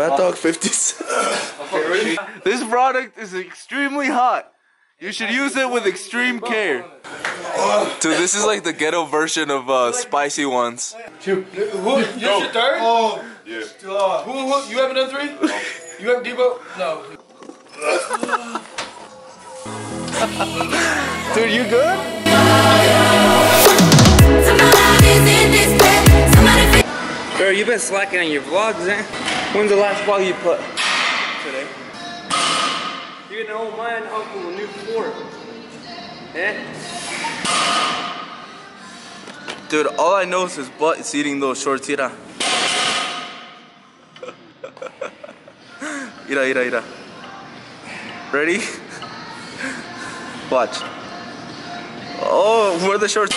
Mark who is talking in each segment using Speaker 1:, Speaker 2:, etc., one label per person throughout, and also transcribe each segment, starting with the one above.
Speaker 1: Mad Dog 50 This product is extremely hot. You should use it with extreme care. Dude, this is like the ghetto version of uh, spicy ones.
Speaker 2: Who? You should third? Oh. Yeah. Who, who? You haven't done three? You haven't Debo? No.
Speaker 1: Dude, you good?
Speaker 3: Bro, you been slacking on your vlogs, eh? When's the last ball you put?
Speaker 1: Today.
Speaker 3: You're gonna owe my uncle a new fort. Eh?
Speaker 1: Dude, all I know is his butt is eating those shorts. Ira. ira, ira, ira. Ready? Watch. Oh, where the shorts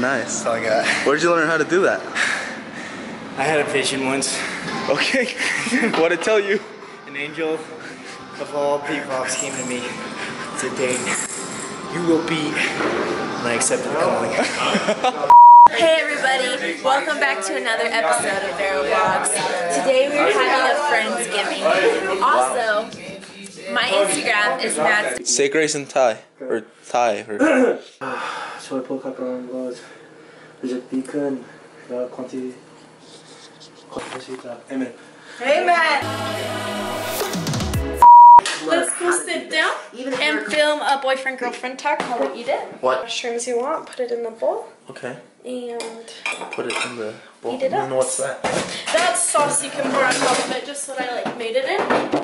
Speaker 1: Nice.
Speaker 3: That's all I got.
Speaker 1: Where'd you learn how to do that?
Speaker 3: I had a vision once.
Speaker 1: Okay. what it tell you?
Speaker 3: An angel of all peacocks came to me. Said, Dane, you will be. And I accepted the calling.
Speaker 4: Hey everybody, welcome back to another episode of Varo Vlogs. Today we're having a Friendsgiving. Also, my Instagram is Matt.
Speaker 1: Say Grace and Ty. Or Ty. Or
Speaker 3: 저를 포착하는 것 이제 비큰 콘티 콘티시다. Amen.
Speaker 4: Hey Matt! Let's go sit down and film a boyfriend girlfriend talk while we eat it.
Speaker 1: what?
Speaker 4: Mushrooms you want, put it in the bowl
Speaker 1: Okay.
Speaker 4: and
Speaker 1: Put it in the bowl.
Speaker 4: Eat it up.
Speaker 1: And what's that?
Speaker 4: that's sauce you can pour on top of it, just what I like made it in.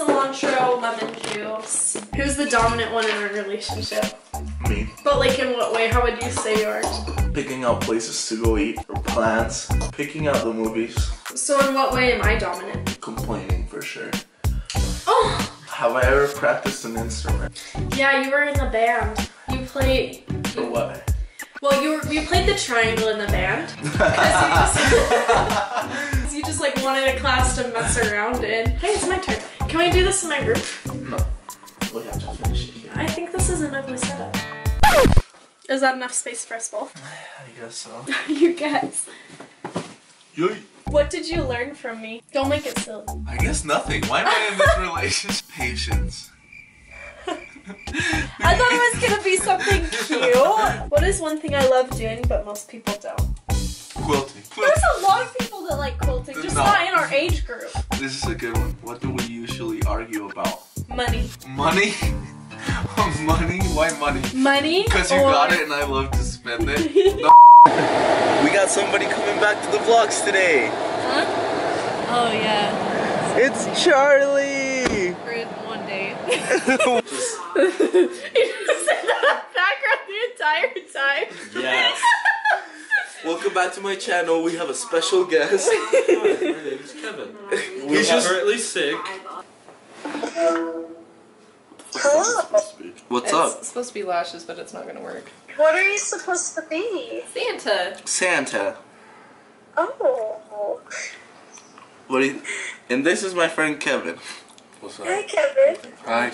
Speaker 4: Cilantro, lemon juice. Who's the dominant one in our relationship?
Speaker 1: Me.
Speaker 4: But like in what way? How would you say yours?
Speaker 1: Picking out places to go eat or plans. Picking out the movies.
Speaker 4: So in what way am I dominant?
Speaker 1: Complaining for sure.
Speaker 4: Oh,
Speaker 1: Have I ever practiced an instrument?
Speaker 4: yeah, you were in the band. You played.
Speaker 1: For what?
Speaker 4: Well, you were, you played the triangle in the band. you just, you just like wanted a class to mess around in. Hey, it's my turn. Can we do this in my group?
Speaker 1: No. We have to finish it here.
Speaker 4: I think this is an ugly setup. Is that enough space for us both?
Speaker 1: I guess so.
Speaker 4: you.
Speaker 1: Yay.
Speaker 4: What did you learn from me? Don't make it silly.
Speaker 1: I guess nothing. Why am I in this relationship? Patience.
Speaker 4: I thought it was gonna be something cute. What is one thing I love doing but most people don't?
Speaker 1: Quilting.
Speaker 4: There's a lot of people that like quilting, just
Speaker 1: No.
Speaker 4: not in our age group.
Speaker 1: This is a good one. What do we usually argue about?
Speaker 4: Money.
Speaker 1: Money? Oh, money? Why money?
Speaker 4: Money?
Speaker 1: Because you
Speaker 4: or-
Speaker 1: got it and I love to spend it. No. we got somebody coming back to the vlogs today. Huh?
Speaker 4: Oh yeah.
Speaker 1: It's Charlee.
Speaker 4: Rude one day. you just said that background the entire time.
Speaker 1: Yes. Welcome back to my channel. We have a special guest.
Speaker 5: My name is Kevin.
Speaker 1: He's just
Speaker 5: currently sick.
Speaker 1: What's
Speaker 6: It's
Speaker 1: up?
Speaker 6: It's supposed to be lashes, but it's not gonna work.
Speaker 4: What are you supposed to be?
Speaker 6: Santa.
Speaker 1: Santa.
Speaker 4: Oh.
Speaker 1: What do you? And this is my friend Kevin.
Speaker 5: What's up?
Speaker 4: Hi, Kevin.
Speaker 1: Hi.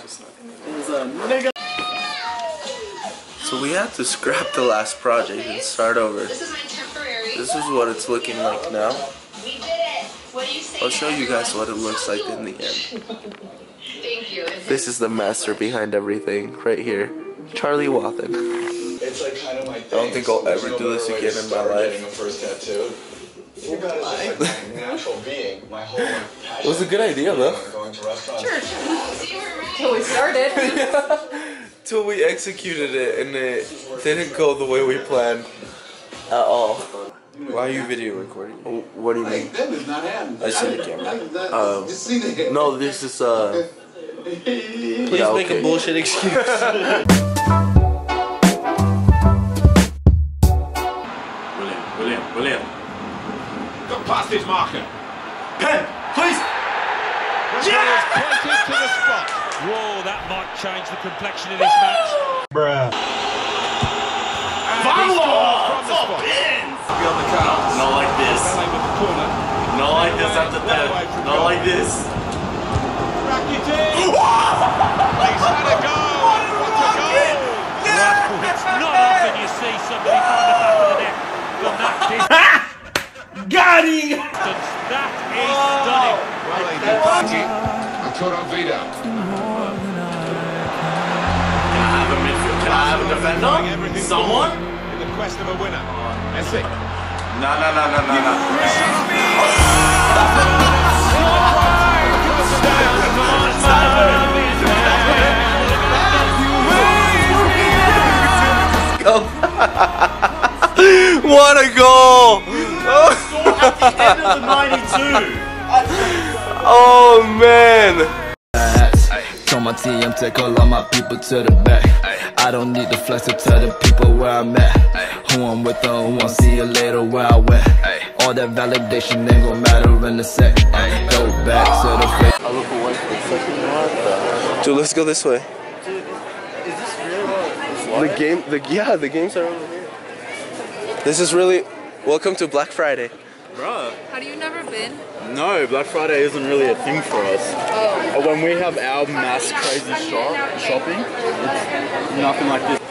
Speaker 1: So we had to scrap the last project and start over.
Speaker 7: This is my temporary.
Speaker 1: This is what it's looking like now.
Speaker 7: We did it. What do you say?
Speaker 1: I'll show you guys what it looks like in the end.
Speaker 7: Thank you.
Speaker 1: This is the master behind everything, right here. Charlee Wathen.
Speaker 8: It's like kind of my
Speaker 1: I don't think I'll ever do this again in my
Speaker 8: Getting
Speaker 1: life.
Speaker 8: a first tattoo. You got it like my natural being, my whole life.
Speaker 1: It was a good idea though.
Speaker 8: Going to restaurants.
Speaker 7: See, we're.
Speaker 6: Till we started.
Speaker 1: Till we executed it and it didn't go the way we planned at all. Why are you video recording? What do you mean?
Speaker 8: That is not happening.
Speaker 1: I see the camera.
Speaker 8: That,
Speaker 1: Um,
Speaker 8: you see the
Speaker 1: No, this is uh.
Speaker 5: Please
Speaker 1: Yeah,
Speaker 5: make a bullshit excuse.
Speaker 9: William, William, William. Got past his marker. Pen, please. Yes! Pointed to the spot. Whoa, that might change the complexion of this match. Bruh. Vamos! this. Not
Speaker 1: like this after that. Not like this.
Speaker 9: Rakitic! He's had a goal! What a rocket! Yeah!
Speaker 1: It's not often you see
Speaker 5: somebody find the back of the net from. Got him!
Speaker 1: That is stunning. Well, they did.
Speaker 10: Arturo Vidal.
Speaker 5: Can I have a midfield? Can I have a defender? Someone?
Speaker 9: In the quest of a winner. That's it.
Speaker 5: No, no, no, no, no, no.
Speaker 1: What a goal!
Speaker 5: End of the 92.
Speaker 1: Oh man!
Speaker 11: Told my team take all of my people to the back. I don't need to flex to tell the people where I'm at. Who I'm with or who I'm see you later where I went. All that validation ain't gon' matter in a sec. Go back to the face.
Speaker 1: Dude, let's go this way. Is this real the game, the yeah, the games are over here. This is really. Welcome to Black Friday.
Speaker 12: Bruh.
Speaker 6: Have you never been?
Speaker 12: No, Black Friday isn't really a thing for us.
Speaker 6: Oh.
Speaker 12: When we have our mass crazy shop shopping, it's nothing like this.